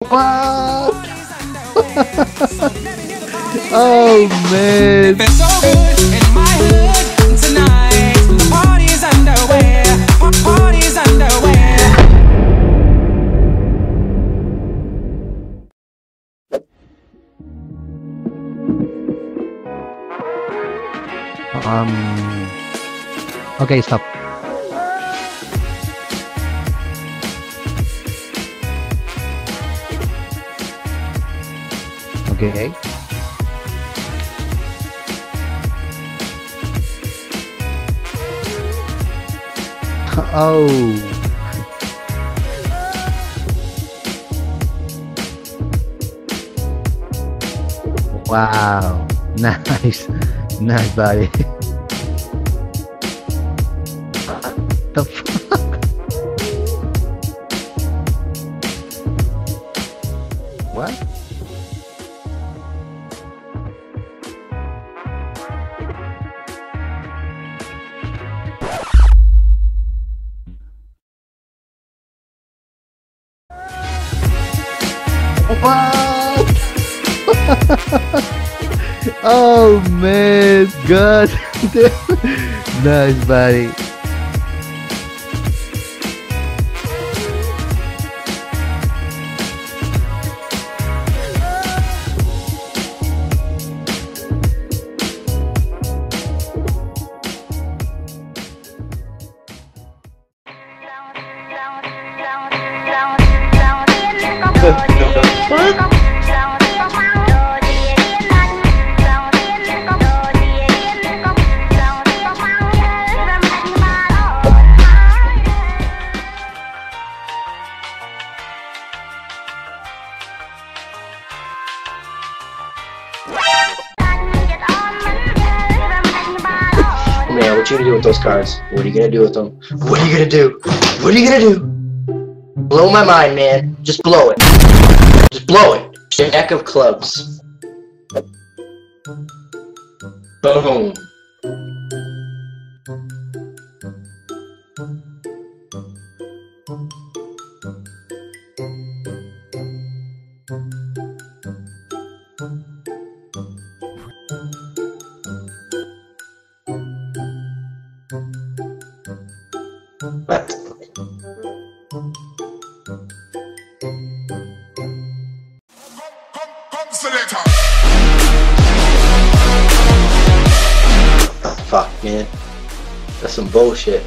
What? oh man. It's so good Okay. Oh. Wow. Nice. Nice, buddy. the oh man, God. nice, buddy. Man, what you gonna do with those cards? What are you gonna do with them? What are you gonna do? What are you gonna do? Blow my mind, man. Just blow it. Just blow it. Jack of clubs. Boom. Fuck, man. That's some bullshit.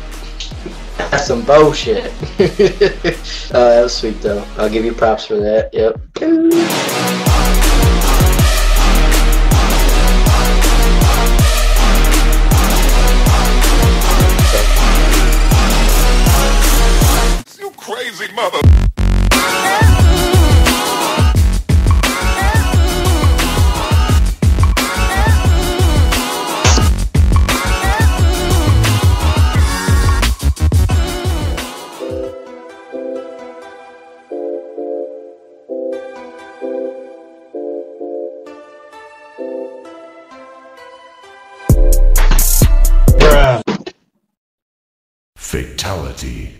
That's some bullshit. uh, that was sweet, though. I'll give you props for that. Yep. Fatality.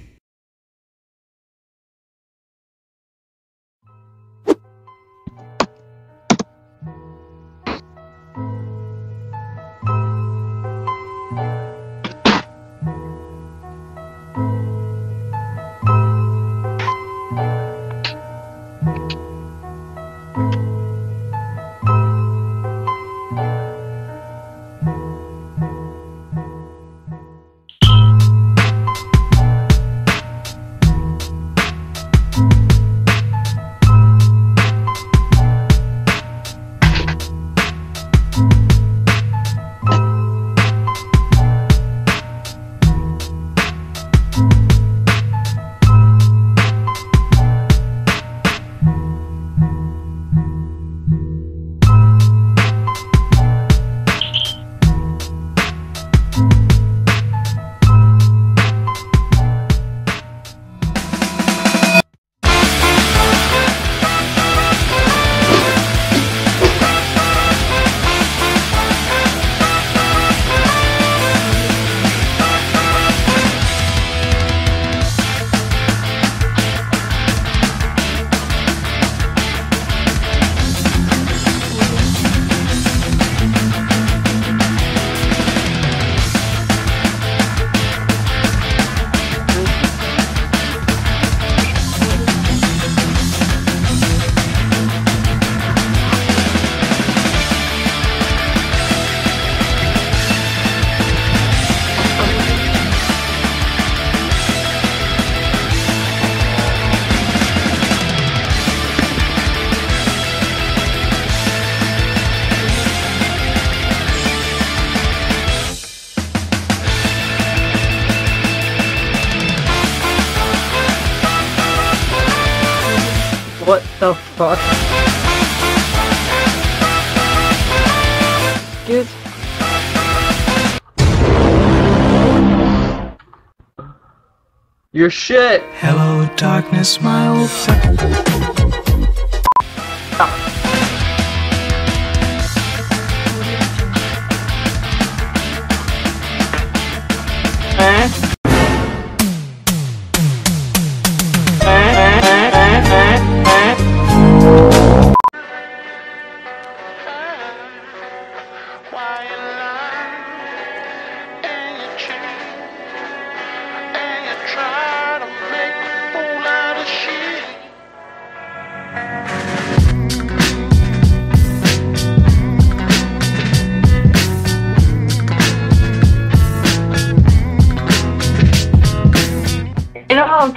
The fuck? Good. Your shit. Hello, darkness, my old friend.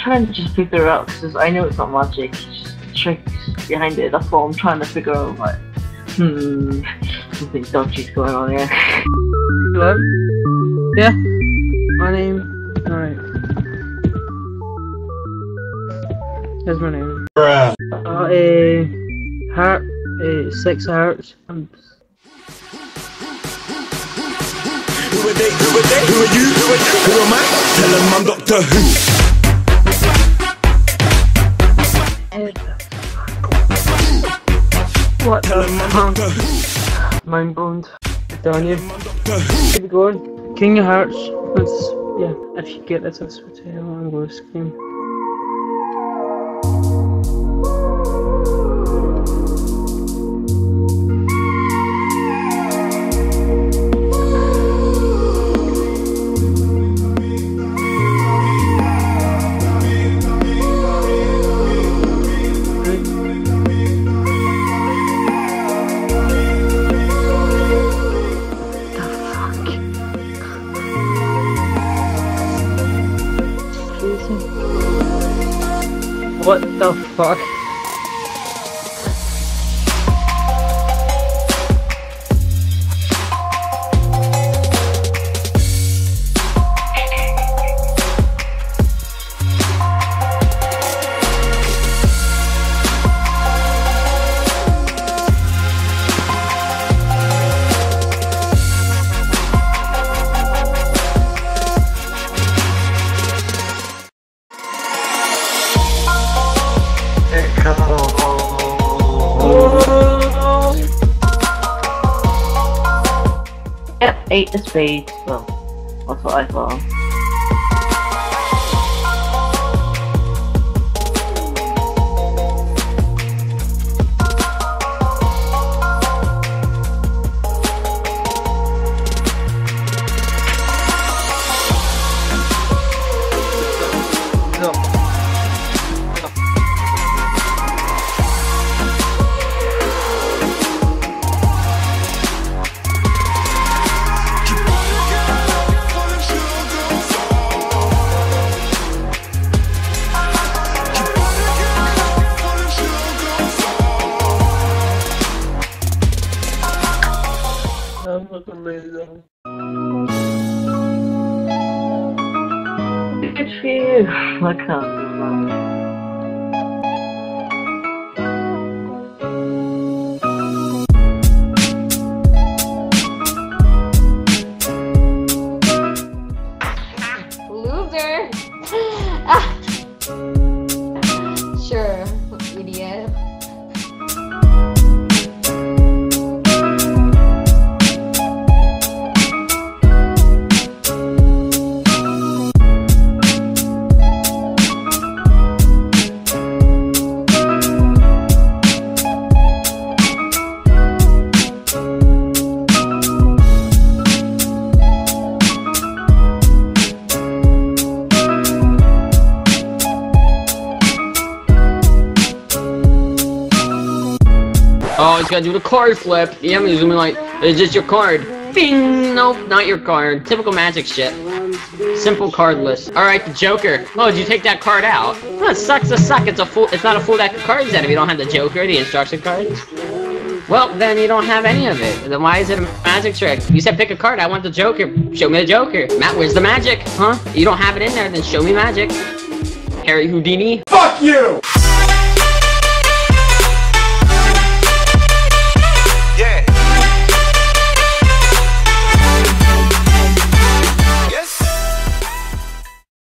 Trying to just figure out because I know it's not magic, it's just tricks behind it. That's what I'm trying to figure out. Like, hmm, something dodgy's going on here. Hello? Yeah? My name? Alright. Here's my name. Bruh. Uh, a heart, a six hearts. Um, Who are they? Who are they? Who are you? Who are you? Who am I? Tell them I'm Doctor Who. What the fuck? Mind blown. Down you. I'm Doctor Who. Keep going. King of Hearts. Let's, yeah, if you get this, that's what I'm going to scream. What the fuck? Yep, eight the spade. Well, that's what I thought. Good for you. I can't do that. Oh, he's gotta do the card flip. Yeah, I'm zooming like, it's just your card. Bing! Nope, not your card. Typical magic shit. Simple cardless. Alright, the Joker. Oh, did you take that card out? It sucks to suck. It's a full it's not a full deck of cards then if you don't have the Joker, the instruction cards. Well, then you don't have any of it. Then why is it a magic trick? You said pick a card, I want the Joker. Show me the Joker. Matt, where's the magic? Huh? You don't have it in there, then show me magic. Harry Houdini. Fuck you!